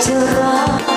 to rock.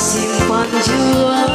simpan jua